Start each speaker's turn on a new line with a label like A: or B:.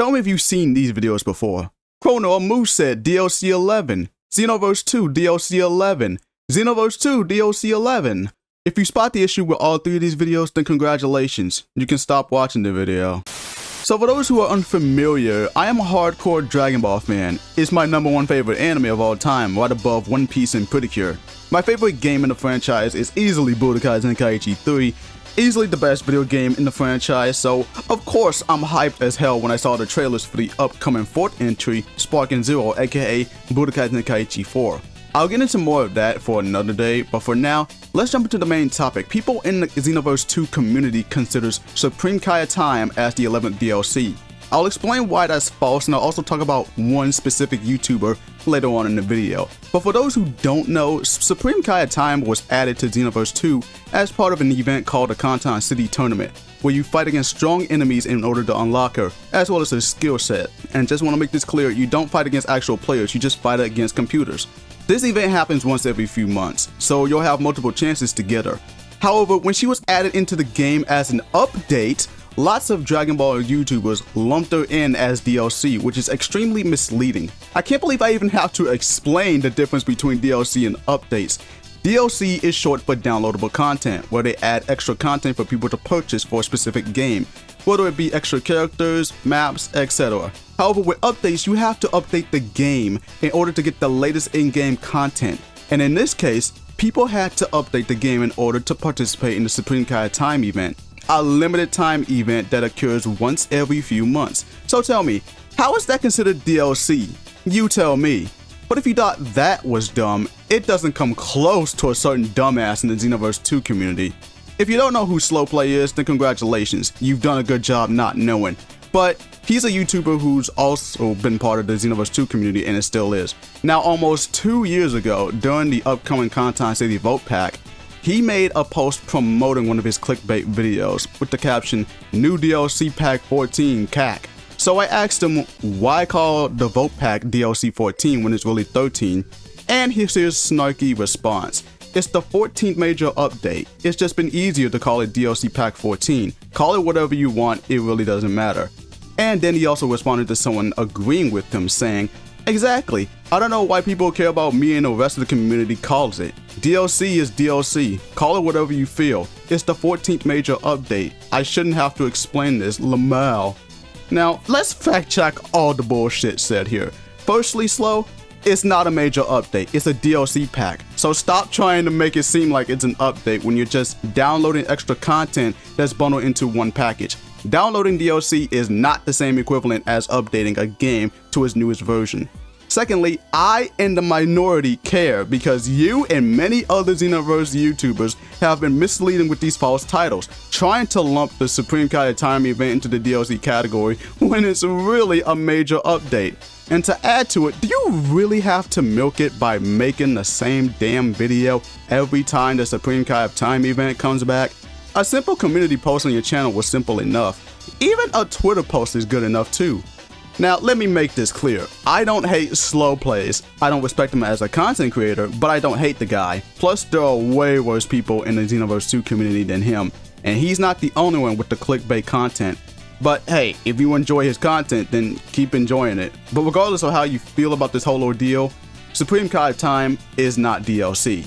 A: Tell me if you've seen these videos before. Chronoa Moveset DLC 11, Xenoverse 2 DLC 11, Xenoverse 2 DLC 11. If you spot the issue with all three of these videos, then congratulations. You can stop watching the video. So for those who are unfamiliar, I am a hardcore Dragon Ball fan. It's my number one favorite anime of all time, right above One Piece and Pretty Cure. My favorite game in the franchise is easily Budokai Tenkaichi 3, easily the best video game in the franchise, so of course I'm hyped as hell when I saw the trailers for the upcoming fourth entry, Sparking Zero aka Budokai Tenkaichi 4. I'll get into more of that for another day, but for now, let's jump into the main topic. People in the Xenoverse 2 community considers Supreme Kai Time as the 11th DLC. I'll explain why that's false and I'll also talk about one specific YouTuber later on in the video. But for those who don't know, Supreme Kai of Time was added to Xenoverse 2 as part of an event called the Conton City Tournament, where you fight against strong enemies in order to unlock her, as well as her skill set. And just want to make this clear, you don't fight against actual players, you just fight against computers. This event happens once every few months, so you'll have multiple chances to get her. However, when she was added into the game as an update, lots of Dragon Ball YouTubers lumped her in as DLC, which is extremely misleading. I can't believe I even have to explain the difference between DLC and updates. DLC is short for downloadable content, where they add extra content for people to purchase for a specific game, whether it be extra characters, maps, etc. However, with updates, you have to update the game in order to get the latest in-game content. And in this case, people had to update the game in order to participate in the Supreme Kai Time event, a limited time event that occurs once every few months. So tell me, how is that considered DLC? You tell me. But if you thought that was dumb, it doesn't come close to a certain dumbass in the Xenoverse 2 community. If you don't know who Slowplay is, then congratulations, you've done a good job not knowing. But he's a YouTuber who's also been part of the Xenoverse 2 community and it still is. Now almost two years ago, during the upcoming Conton City Vote Pack, he made a post promoting one of his clickbait videos with the caption, New DLC Pack 14 CAC. So I asked him why call the Vote Pack DLC 14 when it's really 13, and here's his snarky response. It's the 14th major update. It's just been easier to call it DLC Pack 14. Call it whatever you want, it really doesn't matter. And then he also responded to someone agreeing with him saying, Exactly. I don't know why people care about me and the rest of the community calls it. DLC is DLC. Call it whatever you feel. It's the 14th major update. I shouldn't have to explain this, Lamal. Now, let's fact check all the bullshit said here. Firstly, Slow, it's not a major update, it's a DLC pack. So stop trying to make it seem like it's an update when you're just downloading extra content that's bundled into one package. Downloading DLC is not the same equivalent as updating a game to its newest version. Secondly, I and the minority care because you and many other Xenoverse YouTubers have been misleading with these false titles, trying to lump the Supreme Kai of Time event into the DLC category when it's really a major update. And to add to it, do you really have to milk it by making the same damn video every time the Supreme Kai of Time event comes back? A simple community post on your channel was simple enough. Even a Twitter post is good enough too. Now, let me make this clear. I don't hate slow plays. I don't respect him as a content creator, but I don't hate the guy. Plus, there are way worse people in the Xenoverse 2 community than him, and he's not the only one with the clickbait content. But hey, if you enjoy his content, then keep enjoying it. But regardless of how you feel about this whole ordeal, Supreme Kai Time is not DLC.